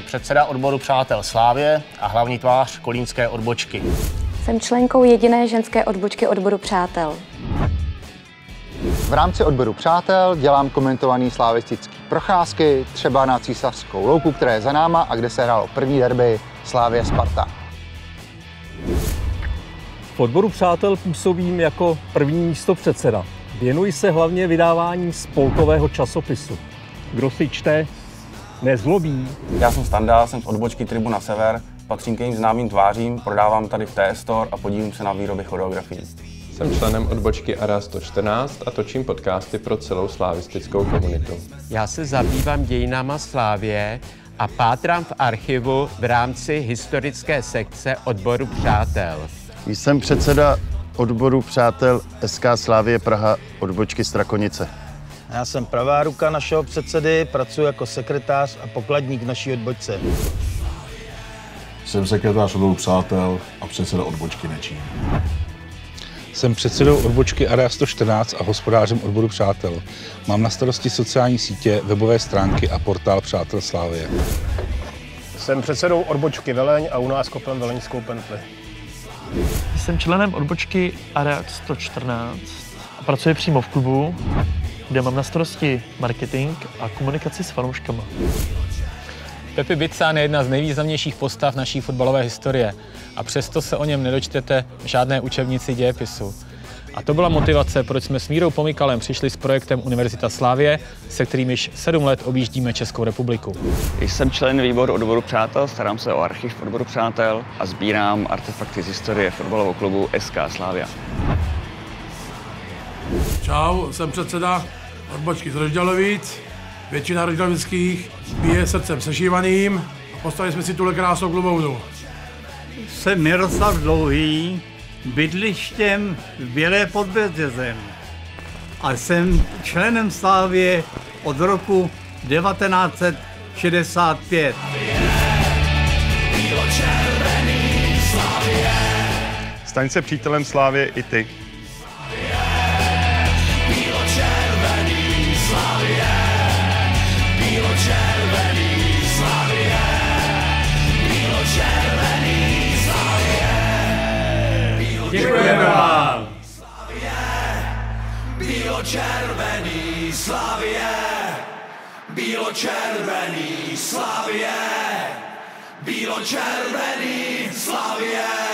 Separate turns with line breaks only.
Jsem předseda odboru Přátel Slávě a hlavní tvář kolínské odbočky.
Jsem členkou jediné ženské odbočky odboru Přátel.
V rámci odboru Přátel dělám komentovaný slavistický procházky, třeba na Císařskou louku, která je za náma a kde se hrálo první derby Slávě Sparta.
V odboru Přátel působím jako první místo předseda. Věnuji se hlavně vydávání spolkového časopisu. Kdo si čte, nezlobí.
Já jsem Standa, jsem z odbočky Tribuna Sever, patřím k jejím známým tvářím, prodávám tady v T-Store a podílím se na výrobě choreografií.
Jsem členem odbočky ARA 114 a točím podcasty pro celou slavistickou komunitu.
Já se zabývám dějinama Slávě a pátrám v archivu v rámci historické sekce odboru Přátel.
Jsem předseda odboru Přátel SK Slávě Praha odbočky Strakonice.
Já jsem pravá ruka našeho předsedy, pracuji jako sekretář a pokladník naší odbočce.
Jsem sekretář odboru Přátel a předseda odbočky Nečín.
Jsem předsedou odbočky Area 114 a hospodářem odboru Přátel. Mám na starosti sociální sítě, webové stránky a portál Přátel Slávie.
Jsem předsedou odbočky Veleň a u nás kopem Veleňskou pentli.
Jsem členem odbočky Area 114 a pracuji přímo v klubu, kde mám na starosti marketing a komunikaci s fanouškama.
Pepi Bicán je jedna z nejvýznamnějších postav naší fotbalové historie a přesto se o něm nedočtete v žádné učebnici dějepisu. A to byla motivace, proč jsme s Mírou Pomikalem přišli s projektem Univerzita Slávě, se kterým již sedm let objíždíme Českou republiku.
Jsem člen výboru odboru Přátel, starám se o archiv odboru Přátel a sbírám artefakty z historie fotbalového klubu SK Slávia.
Čau, jsem předseda odbočky z Rožďalovic. Většina rožďalovických bije srdcem sešívaným a postavili jsme si tuhle krásnou klubovnu.
Jsem Miroslav Dlouhý, bydlištěm v Bělé pod Bětězem a jsem členem Slávě od roku 1965.
Staň se přítelem Slávě i ty.
Bílo-červený Slavě, bílo-červený Slavě, bílo-červený Slavě.